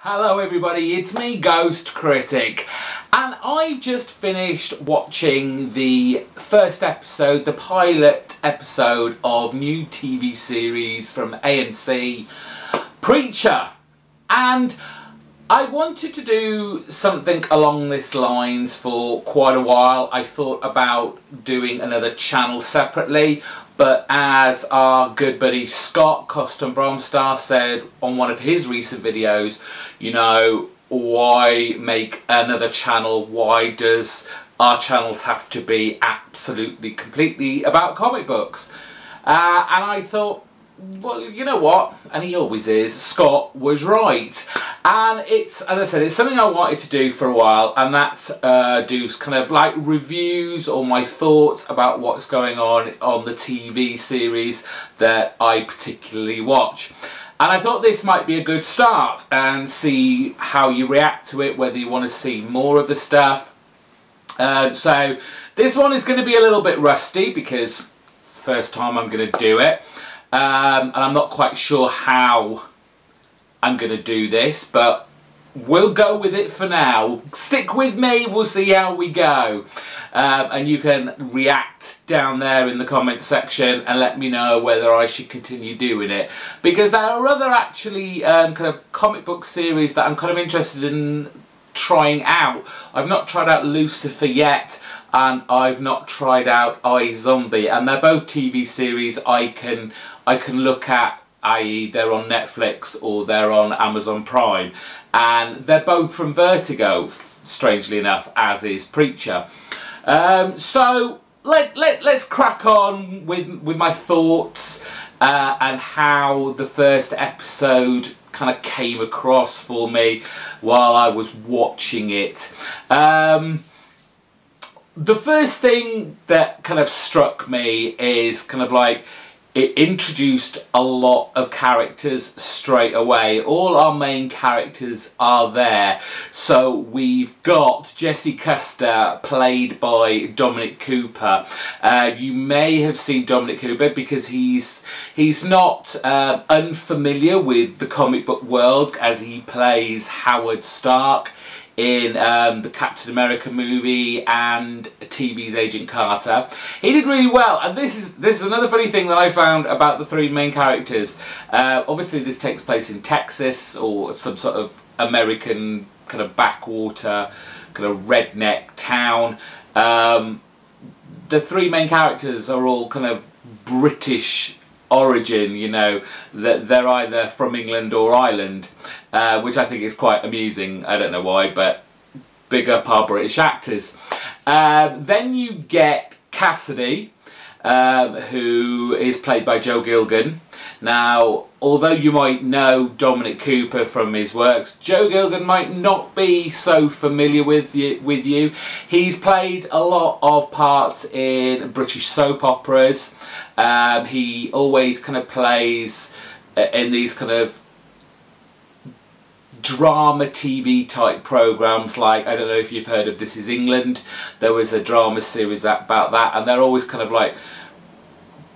Hello everybody, it's me Ghost Critic. And I've just finished watching the first episode, the pilot episode of new TV series from AMC, Preacher. And I wanted to do something along this lines for quite a while. I thought about doing another channel separately but as our good buddy Scott Coston Bromstar said on one of his recent videos, you know, why make another channel? Why does our channels have to be absolutely completely about comic books? Uh, and I thought, well, you know what? And he always is. Scott was right. And it's, as I said, it's something I wanted to do for a while, and that's uh, do kind of like reviews or my thoughts about what's going on on the TV series that I particularly watch. And I thought this might be a good start and see how you react to it, whether you want to see more of the stuff. Uh, so this one is going to be a little bit rusty because it's the first time I'm going to do it. Um, and I'm not quite sure how I'm going to do this, but we'll go with it for now. Stick with me, we'll see how we go. Um, and you can react down there in the comment section and let me know whether I should continue doing it. Because there are other actually um, kind of comic book series that I'm kind of interested in trying out. I've not tried out Lucifer yet and I've not tried out iZombie and they're both TV series I can I can look at i.e. they're on Netflix or they're on Amazon Prime and they're both from Vertigo strangely enough as is Preacher. Um, so let, let, let's crack on with, with my thoughts uh, and how the first episode kind of came across for me while I was watching it. Um, the first thing that kind of struck me is kind of like it introduced a lot of characters straight away. All our main characters are there. So we've got Jesse Custer, played by Dominic Cooper. Uh, you may have seen Dominic Cooper because he's he's not uh, unfamiliar with the comic book world as he plays Howard Stark in um, the Captain America movie and TV's Agent Carter. He did really well, and this is this is another funny thing that I found about the three main characters. Uh, obviously, this takes place in Texas or some sort of American kind of backwater, kind of redneck town. Um, the three main characters are all kind of British origin, you know, that they're either from England or Ireland, uh, which I think is quite amusing. I don't know why, but big up our British actors. Uh, then you get Cassidy, um, who is played by Joe Gilgun. Now, although you might know Dominic Cooper from his works, Joe Gilgun might not be so familiar with you. With you. He's played a lot of parts in British soap operas. Um, he always kind of plays uh, in these kind of drama TV type programs like I don't know if you've heard of This Is England there was a drama series about that and they're always kind of like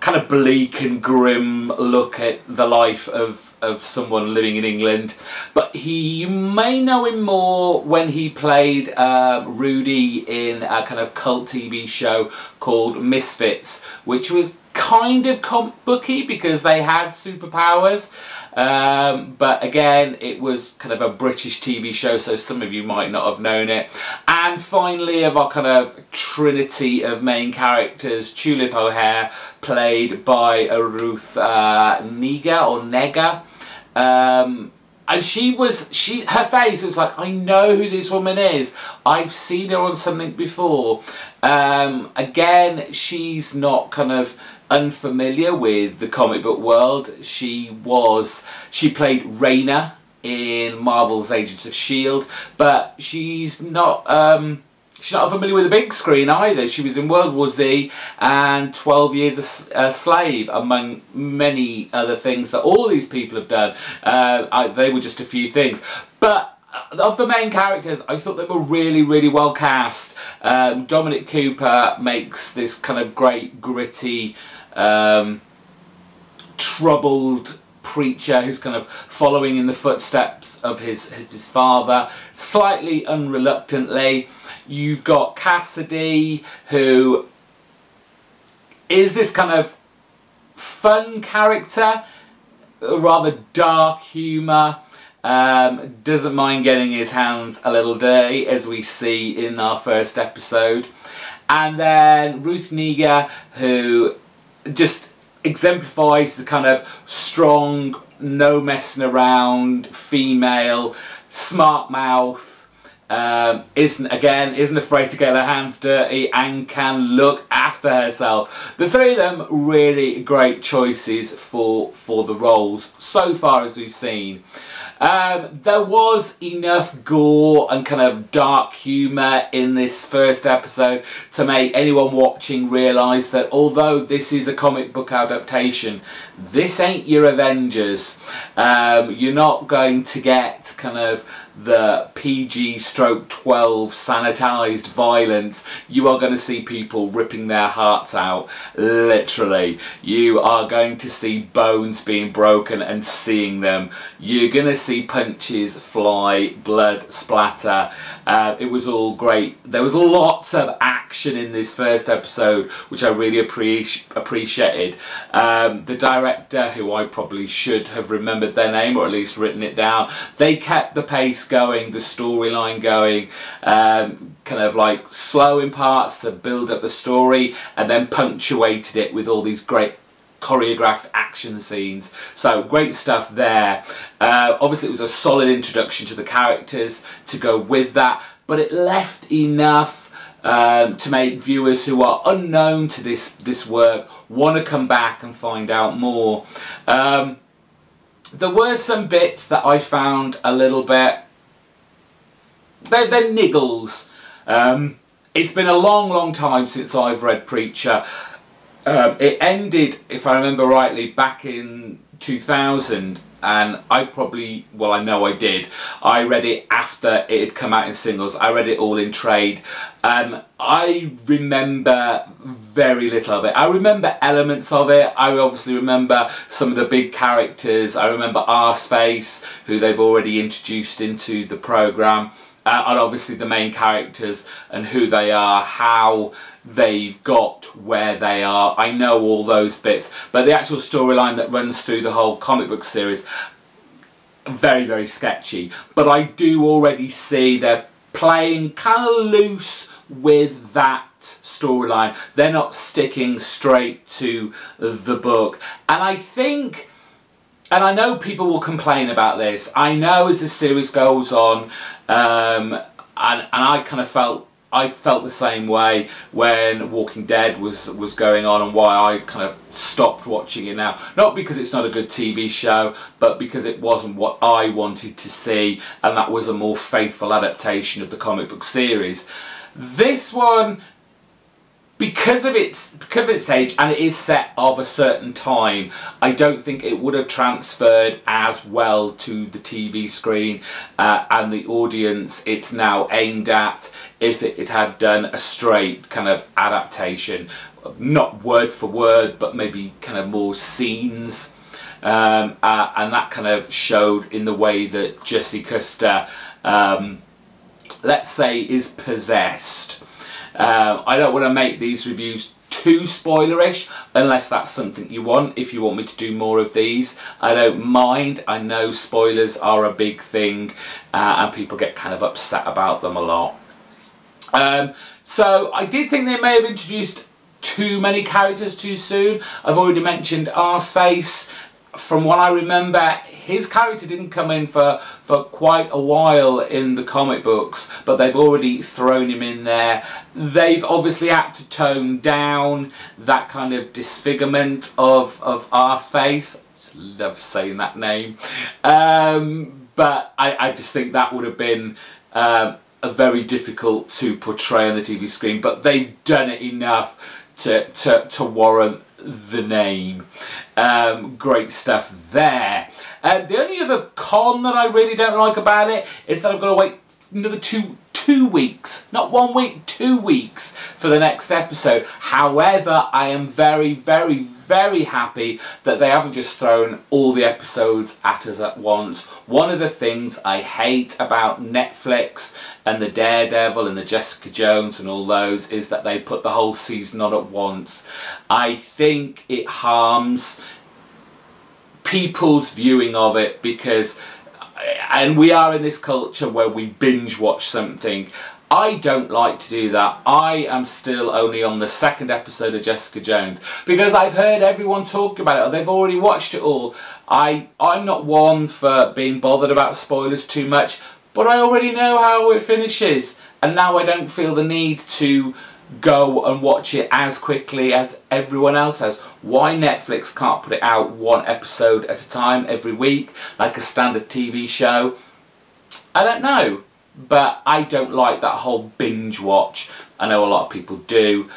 kind of bleak and grim look at the life of of someone living in England. But he you may know him more when he played um, Rudy in a kind of cult TV show called Misfits which was kind of comic booky because they had superpowers. Um, but again it was kind of a British TV show so some of you might not have known it. And finally of our kind of trinity of main characters Tulip O'Hare played by Ruth uh, or Negga. Um, and she was she her face was like I know who this woman is I've seen her on something before um, again she's not kind of unfamiliar with the comic book world she was she played Raina in Marvel's Agents of S.H.I.E.L.D. but she's not um, She's not familiar with the big screen either. She was in World War Z and 12 Years a, Slave, among many other things that all these people have done. Uh, I, they were just a few things. But uh, of the main characters, I thought they were really, really well cast. Um, Dominic Cooper makes this kind of great, gritty, um, troubled preacher who's kind of following in the footsteps of his, his father, slightly unreluctantly. You've got Cassidy, who is this kind of fun character, rather dark humour, um, doesn't mind getting his hands a little dirty, as we see in our first episode. And then Ruth Negga, who just exemplifies the kind of strong, no messing around female, smart mouth, um, isn't again isn't afraid to get her hands dirty and can look after herself. The three of them really great choices for for the roles so far as we've seen. Um, there was enough gore and kind of dark humour in this first episode to make anyone watching realise that although this is a comic book adaptation, this ain't your Avengers. Um, you're not going to get kind of the PG stroke 12 sanitized violence, you are going to see people ripping their hearts out, literally. You are going to see bones being broken and seeing them. You're going to see punches fly, blood splatter. Uh, it was all great. There was lots of action in this first episode, which I really appreci appreciated. Um, the director, who I probably should have remembered their name or at least written it down, they kept the pace going, the storyline going, um, kind of like slow in parts to build up the story and then punctuated it with all these great choreographed action scenes. So great stuff there. Uh, obviously it was a solid introduction to the characters to go with that, but it left enough um, to make viewers who are unknown to this, this work want to come back and find out more. Um, there were some bits that I found a little bit they're, they're niggles. Um, it's been a long, long time since I've read Preacher. Um, it ended, if I remember rightly, back in 2000 and I probably, well I know I did, I read it after it had come out in singles, I read it all in trade. Um, I remember very little of it. I remember elements of it, I obviously remember some of the big characters, I remember Arseface, who they've already introduced into the programme uh, and obviously the main characters and who they are, how they've got where they are. I know all those bits, but the actual storyline that runs through the whole comic book series, very, very sketchy. But I do already see they're playing kind of loose with that storyline. They're not sticking straight to the book. And I think and I know people will complain about this. I know as the series goes on, um, and, and I kind of felt I felt the same way when Walking Dead was was going on and why I kind of stopped watching it now. Not because it's not a good TV show, but because it wasn't what I wanted to see and that was a more faithful adaptation of the comic book series. This one because of its because of its age and it is set of a certain time I don't think it would have transferred as well to the TV screen uh, and the audience it's now aimed at if it, it had done a straight kind of adaptation. Not word for word but maybe kind of more scenes. Um, uh, and that kind of showed in the way that Jesse Custer um, let's say is possessed um, I don't want to make these reviews too spoilerish unless that's something you want if you want me to do more of these. I don't mind I know spoilers are a big thing uh, and people get kind of upset about them a lot. Um, so I did think they may have introduced too many characters too soon. I've already mentioned Arseface from what I remember, his character didn't come in for, for quite a while in the comic books, but they've already thrown him in there. They've obviously had to tone down that kind of disfigurement of, of Arseface. love saying that name. Um, but I, I just think that would have been um, a very difficult to portray on the TV screen, but they've done it enough to, to, to warrant the name. Um, great stuff there. Uh, the only other con that I really don't like about it is that I've got to wait another two two weeks, not one week, two weeks for the next episode. However, I am very, very, very happy that they haven't just thrown all the episodes at us at once. One of the things I hate about Netflix and the Daredevil and the Jessica Jones and all those is that they put the whole season on at once. I think it harms people's viewing of it because and we are in this culture where we binge watch something I don't like to do that. I am still only on the second episode of Jessica Jones because I've heard everyone talk about it or they've already watched it all. I, I'm not one for being bothered about spoilers too much, but I already know how it finishes and now I don't feel the need to go and watch it as quickly as everyone else has. Why Netflix can't put it out one episode at a time every week like a standard TV show? I don't know but I don't like that whole binge watch. I know a lot of people do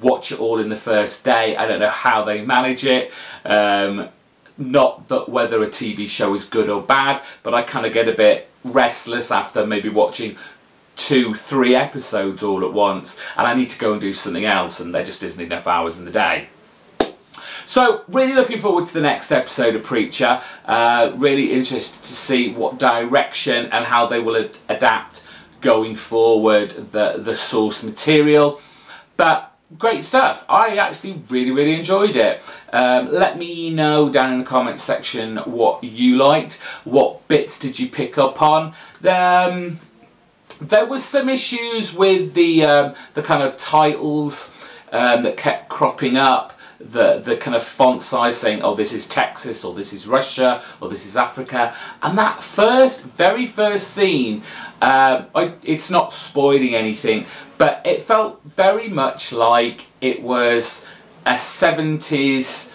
watch it all in the first day. I don't know how they manage it. Um, not that whether a TV show is good or bad, but I kind of get a bit restless after maybe watching two, three episodes all at once, and I need to go and do something else, and there just isn't enough hours in the day. So, really looking forward to the next episode of Preacher. Uh, really interested to see what direction and how they will ad adapt going forward the, the source material. But great stuff. I actually really, really enjoyed it. Um, let me know down in the comments section what you liked. What bits did you pick up on? Um, there was some issues with the, um, the kind of titles um, that kept cropping up the, the kind of font size saying, oh, this is Texas, or this is Russia, or this is Africa. And that first, very first scene, uh, I, it's not spoiling anything, but it felt very much like it was a 70s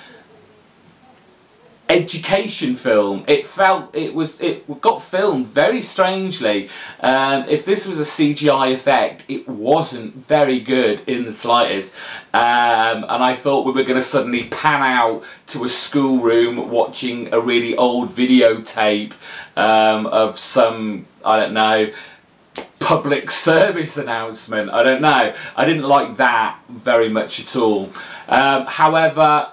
education film. It felt it was it got filmed very strangely. Um, if this was a CGI effect, it wasn't very good in the slightest. Um, and I thought we were going to suddenly pan out to a schoolroom watching a really old videotape um, of some I don't know public service announcement. I don't know. I didn't like that very much at all. Um, however.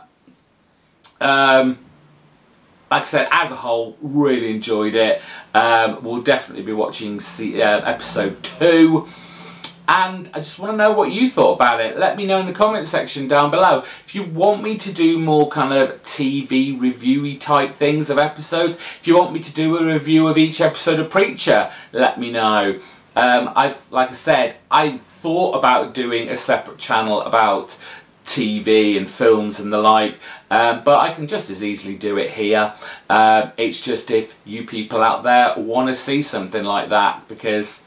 Um, like I said, as a whole, really enjoyed it. Um, we'll definitely be watching see, uh, episode 2. And I just want to know what you thought about it. Let me know in the comment section down below. If you want me to do more kind of TV reviewy type things of episodes, if you want me to do a review of each episode of Preacher, let me know. Um, I've, like I said, I thought about doing a separate channel about TV and films and the like um, but I can just as easily do it here. Uh, it's just if you people out there want to see something like that because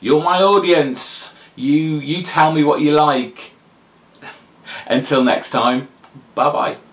you're my audience. You you tell me what you like. Until next time bye bye